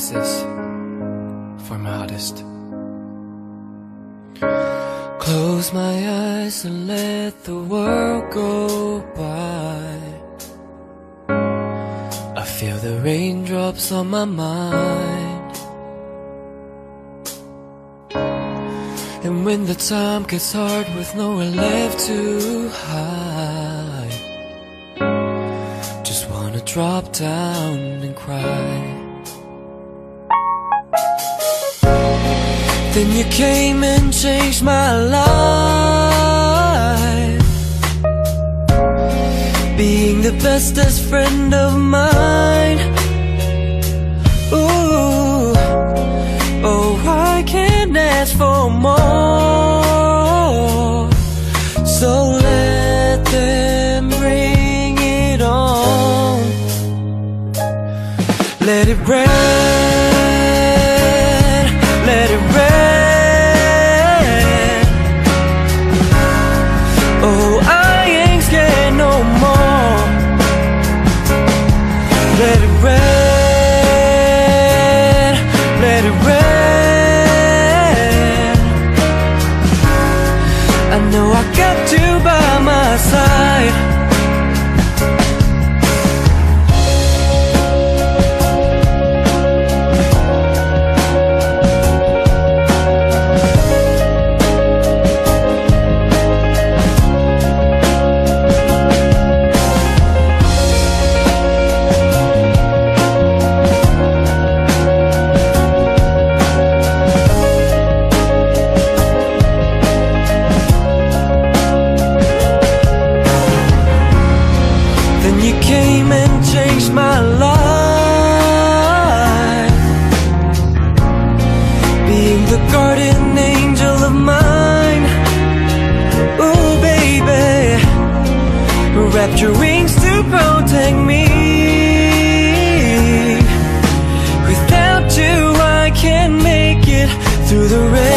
This for artist. Close my eyes and let the world go by. I feel the raindrops on my mind. And when the time gets hard with nowhere left to hide, just wanna drop down and cry. Then you came and changed my life. Being the bestest friend of mine. Ooh, oh I can't ask for more. So let them bring it on. Let it rain you came and changed my life. Being the guardian angel of mine. Ooh baby. Wrapped your wings to protect me. Without you I can't make it through the rain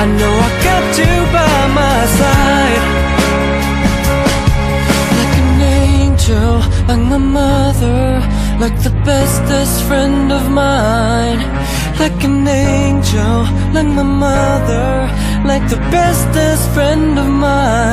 I know I got you by my side. Like an angel, like my mother Like the bestest friend of mine. Like an angel, like my mother Like the bestest friend of mine